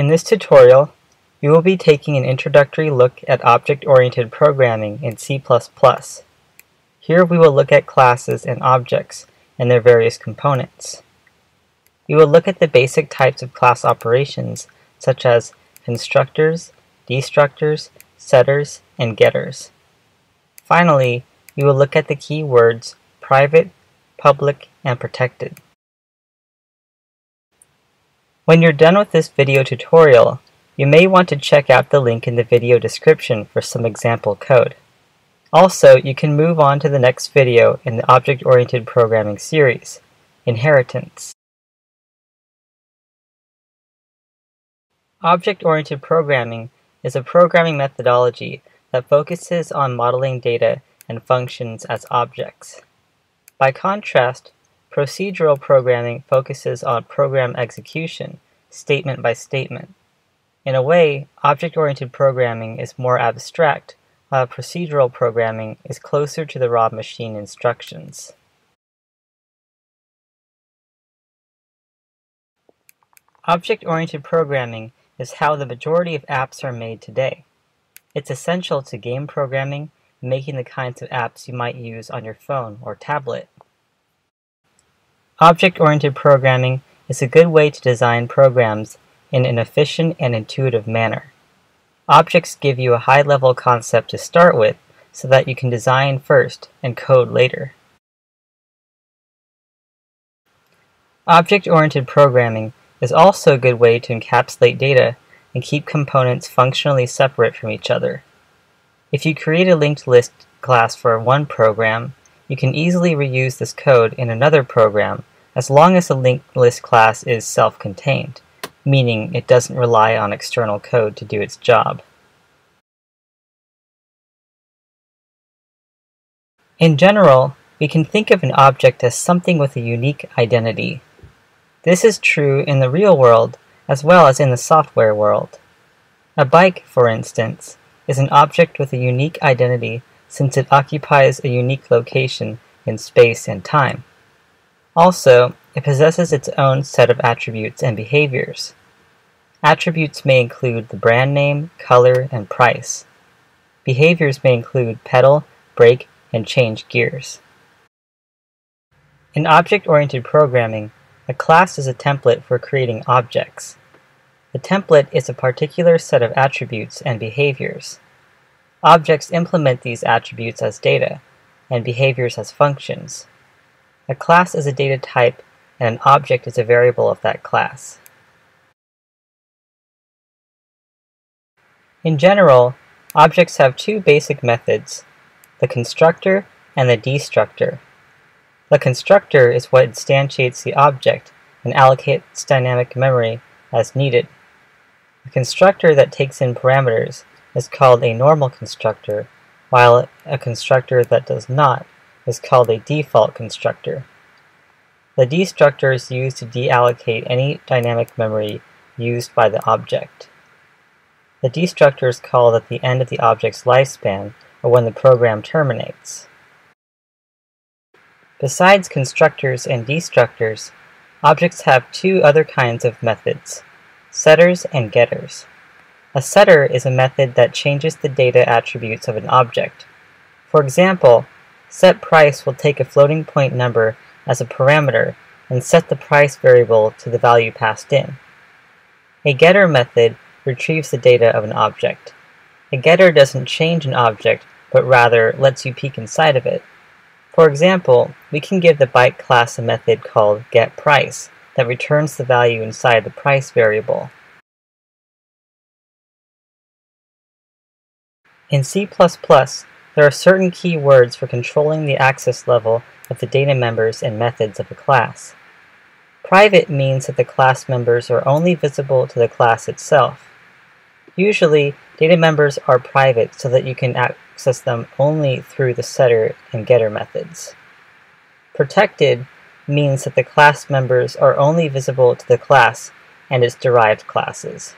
In this tutorial, we will be taking an introductory look at object-oriented programming in C++. Here we will look at classes and objects and their various components. We will look at the basic types of class operations such as constructors, destructors, setters, and getters. Finally, we will look at the keywords private, public, and protected. When you're done with this video tutorial, you may want to check out the link in the video description for some example code. Also, you can move on to the next video in the Object-Oriented Programming series, Inheritance. Object-oriented programming is a programming methodology that focuses on modeling data and functions as objects. By contrast, procedural programming focuses on program execution, statement by statement. In a way, object-oriented programming is more abstract, while procedural programming is closer to the raw machine instructions. Object-oriented programming is how the majority of apps are made today. It's essential to game programming making the kinds of apps you might use on your phone or tablet. Object-oriented programming is a good way to design programs in an efficient and intuitive manner. Objects give you a high-level concept to start with so that you can design first and code later. Object-oriented programming is also a good way to encapsulate data and keep components functionally separate from each other. If you create a linked list class for one program, you can easily reuse this code in another program as long as the linked list class is self-contained, meaning it doesn't rely on external code to do its job. In general, we can think of an object as something with a unique identity. This is true in the real world as well as in the software world. A bike, for instance, is an object with a unique identity since it occupies a unique location in space and time. Also, it possesses its own set of attributes and behaviors. Attributes may include the brand name, color, and price. Behaviors may include pedal, brake, and change gears. In object-oriented programming, a class is a template for creating objects. The template is a particular set of attributes and behaviors. Objects implement these attributes as data, and behaviors as functions. A class is a data type, and an object is a variable of that class. In general, objects have two basic methods, the constructor and the destructor. The constructor is what instantiates the object and allocates dynamic memory as needed. A constructor that takes in parameters is called a normal constructor, while a constructor that does not is called a default constructor. The destructor is used to deallocate any dynamic memory used by the object. The destructor is called at the end of the object's lifespan or when the program terminates. Besides constructors and destructors, objects have two other kinds of methods, setters and getters. A setter is a method that changes the data attributes of an object. For example, setPrice will take a floating point number as a parameter and set the price variable to the value passed in. A getter method retrieves the data of an object. A getter doesn't change an object, but rather lets you peek inside of it. For example, we can give the bike class a method called getPrice that returns the value inside the price variable. In C++, there are certain key words for controlling the access level of the data members and methods of a class. Private means that the class members are only visible to the class itself. Usually, data members are private so that you can access them only through the setter and getter methods. Protected means that the class members are only visible to the class and its derived classes.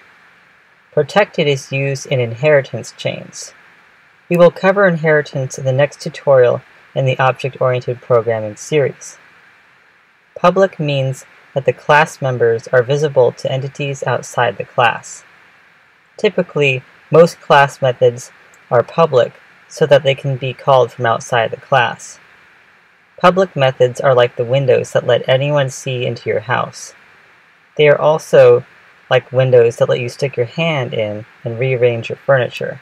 Protected is used in inheritance chains. We will cover inheritance in the next tutorial in the Object-Oriented Programming series. Public means that the class members are visible to entities outside the class. Typically, most class methods are public so that they can be called from outside the class. Public methods are like the windows that let anyone see into your house. They are also like windows that let you stick your hand in and rearrange your furniture.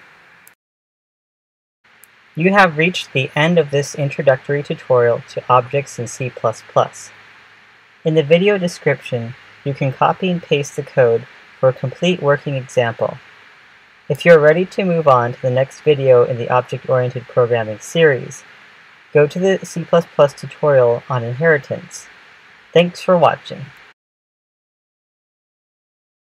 You have reached the end of this introductory tutorial to objects in C++. In the video description, you can copy and paste the code for a complete working example. If you're ready to move on to the next video in the Object-Oriented Programming series, go to the C++ tutorial on inheritance. Thanks for watching.